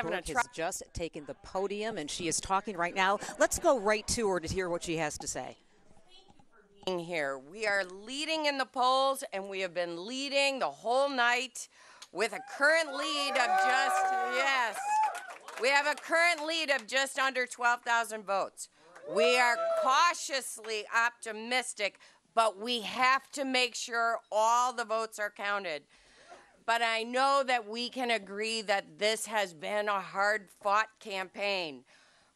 having a Burke tr- has just taken the podium, and she is talking right now. Let's go right to her to hear what she has to say. being here. We are leading in the polls, and we have been leading the whole night with a current lead of just, yes, we have a current lead of just under 12,000 votes. We are cautiously optimistic, but we have to make sure all the votes are counted. But I know that we can agree that this has been a hard fought campaign.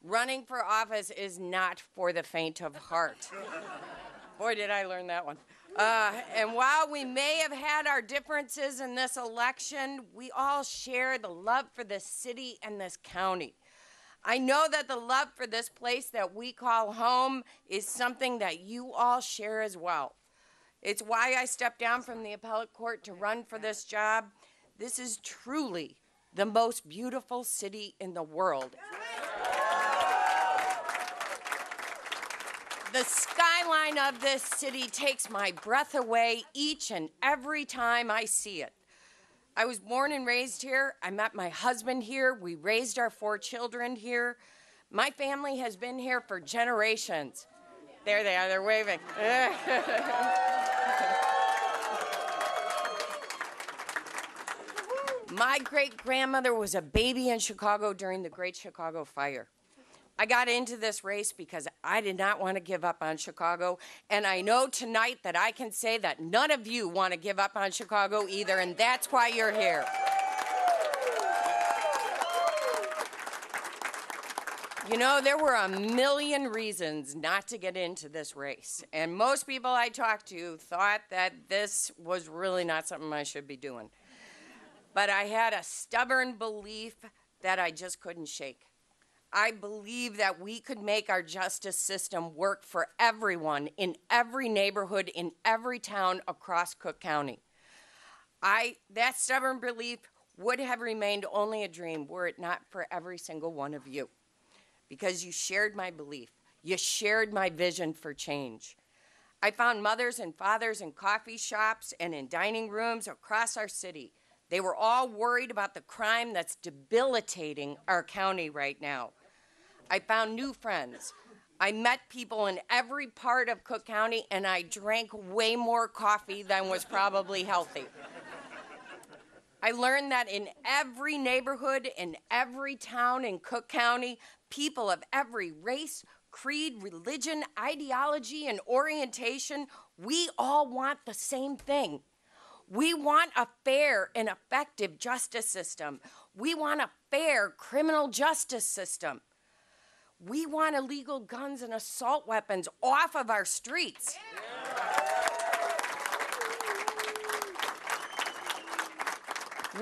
Running for office is not for the faint of heart. Boy, did I learn that one. Uh, and while we may have had our differences in this election, we all share the love for this city and this county. I know that the love for this place that we call home is something that you all share as well. It's why I stepped down from the appellate court to run for this job. This is truly the most beautiful city in the world. The skyline of this city takes my breath away each and every time I see it. I was born and raised here. I met my husband here. We raised our four children here. My family has been here for generations. There they are, they're waving. My great grandmother was a baby in Chicago during the Great Chicago Fire. I got into this race because I did not want to give up on Chicago. And I know tonight that I can say that none of you want to give up on Chicago either, and that's why you're here. You know, there were a million reasons not to get into this race. And most people I talked to thought that this was really not something I should be doing. But I had a stubborn belief that I just couldn't shake. I believe that we could make our justice system work for everyone in every neighborhood, in every town across Cook County. I, that stubborn belief would have remained only a dream were it not for every single one of you. Because you shared my belief, you shared my vision for change. I found mothers and fathers in coffee shops and in dining rooms across our city. They were all worried about the crime that's debilitating our county right now. I found new friends. I met people in every part of Cook County, and I drank way more coffee than was probably healthy. I learned that in every neighborhood, in every town in Cook County, people of every race, creed, religion, ideology, and orientation, we all want the same thing. We want a fair and effective justice system. We want a fair criminal justice system. We want illegal guns and assault weapons off of our streets.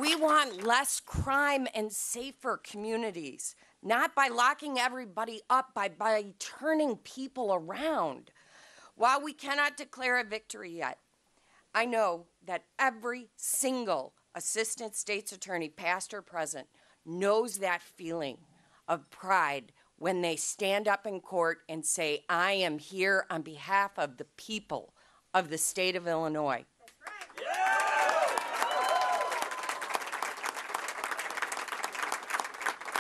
We want less crime and safer communities, not by locking everybody up, by, by turning people around. While we cannot declare a victory yet, I know that every single assistant state's attorney, past or present, knows that feeling of pride when they stand up in court and say, I am here on behalf of the people of the state of Illinois.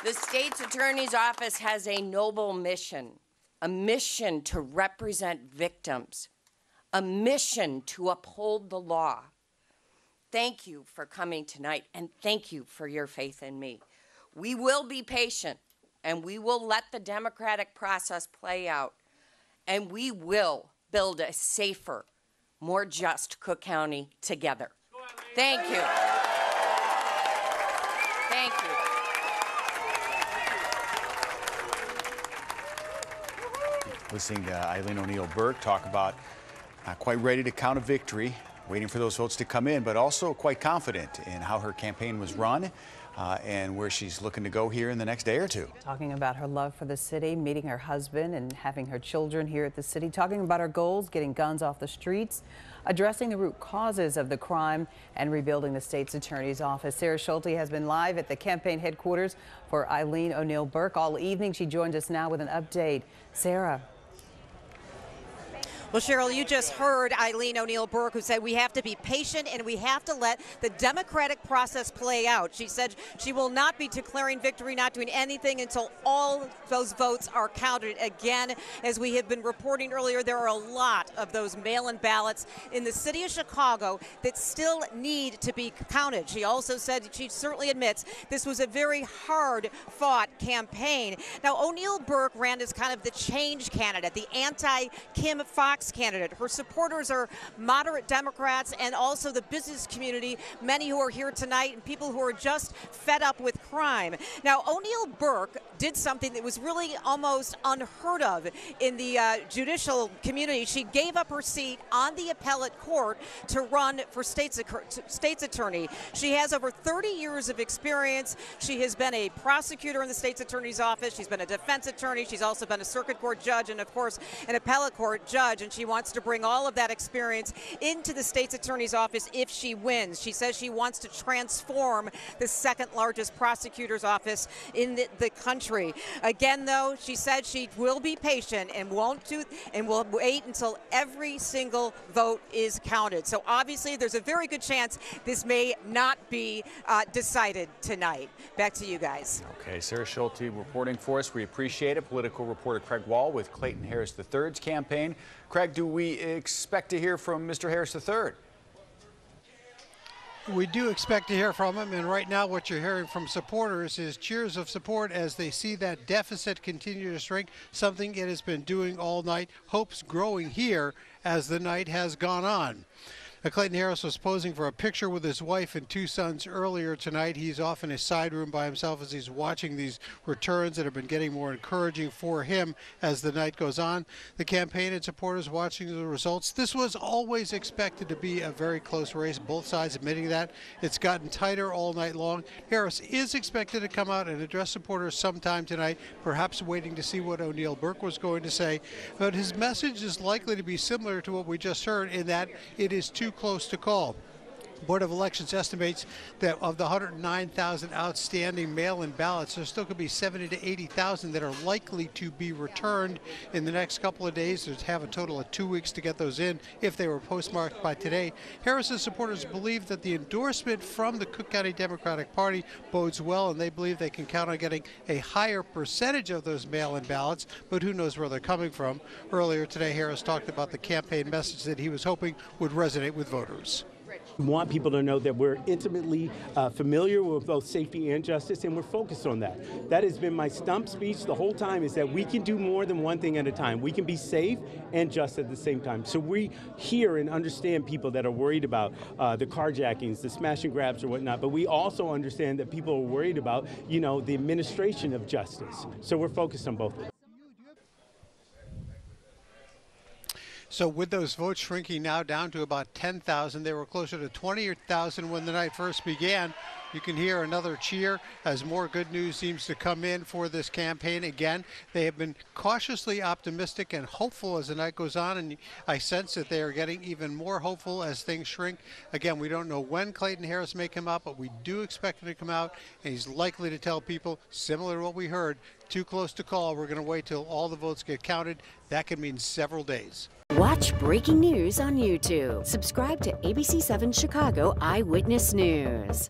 The state's attorney's office has a noble mission a mission to represent victims, a mission to uphold the law. Thank you for coming tonight, and thank you for your faith in me. We will be patient, and we will let the democratic process play out, and we will build a safer, more just Cook County together. Thank you. Thank you. Listening to Eileen O'Neill Burke talk about not quite ready to count a victory, waiting for those votes to come in, but also quite confident in how her campaign was run uh, and where she's looking to go here in the next day or two. Talking about her love for the city, meeting her husband and having her children here at the city, talking about her goals, getting guns off the streets, addressing the root causes of the crime, and rebuilding the state's attorney's office. Sarah Schulte has been live at the campaign headquarters for Eileen O'Neill Burke all evening. She joins us now with an update. Sarah. Well, Cheryl, you just heard Eileen O'Neill Burke, who said we have to be patient and we have to let the democratic process play out. She said she will not be declaring victory, not doing anything until all those votes are counted. Again, as we have been reporting earlier, there are a lot of those mail in ballots in the city of Chicago that still need to be counted. She also said she certainly admits this was a very hard fought campaign. Now, O'Neill Burke ran as kind of the change candidate, the anti Kim Foxx candidate. Her supporters are moderate Democrats and also the business community, many who are here tonight, and people who are just fed up with crime. Now, O'Neill Burke did something that was really almost unheard of in the uh, judicial community. She gave up her seat on the appellate court to run for state's, state's attorney. She has over 30 years of experience. She has been a prosecutor in the state's attorney's office. She's been a defense attorney. She's also been a circuit court judge and, of course, an appellate court judge. And she wants to bring all of that experience into the state's attorney's office if she wins. She says she wants to transform the second largest prosecutor's office in the, the country. Again, though, she said she will be patient and won't do and will wait until every single vote is counted. So obviously, there's a very good chance this may not be uh, decided tonight. Back to you guys. Okay, Sarah Schulte reporting for us. We appreciate it. Political reporter Craig Wall with Clayton Harris III's campaign. Craig, do we expect to hear from Mr. Harris III? We do expect to hear from him, and right now, what you're hearing from supporters is cheers of support as they see that deficit continue to shrink, something it has been doing all night. Hopes growing here as the night has gone on. Now, Clayton Harris was posing for a picture with his wife and two sons earlier tonight. He's off in his side room by himself as he's watching these returns that have been getting more encouraging for him as the night goes on. The campaign and supporters watching the results. This was always expected to be a very close race, both sides admitting that. It's gotten tighter all night long. Harris is expected to come out and address supporters sometime tonight, perhaps waiting to see what O'Neill Burke was going to say. But his message is likely to be similar to what we just heard in that it is too close to call. Board of Elections estimates that of the 109,000 outstanding mail-in ballots, there still could be 70 to 80,000 that are likely to be returned in the next couple of days. There's have a total of two weeks to get those in if they were postmarked by today. Harris's supporters believe that the endorsement from the Cook County Democratic Party bodes well, and they believe they can count on getting a higher percentage of those mail-in ballots. But who knows where they're coming from? Earlier today, Harris talked about the campaign message that he was hoping would resonate with voters. We want people to know that we're intimately uh, familiar with both safety and justice, and we're focused on that. That has been my stump speech the whole time: is that we can do more than one thing at a time. We can be safe and just at the same time. So we hear and understand people that are worried about uh, the carjackings, the smash and grabs, or whatnot. But we also understand that people are worried about, you know, the administration of justice. So we're focused on both. So with those votes shrinking now down to about 10,000, they were closer to 20,000 when the night first began. You can hear another cheer as more good news seems to come in for this campaign again. They have been cautiously optimistic and hopeful as the night goes on, and I sense that they are getting even more hopeful as things shrink. Again, we don't know when Clayton Harris may come out, but we do expect him to come out, and he's likely to tell people, similar to what we heard, too close to call. We're going to wait till all the votes get counted. That could mean several days. Watch breaking news on YouTube. Subscribe to ABC7 Chicago Eyewitness News.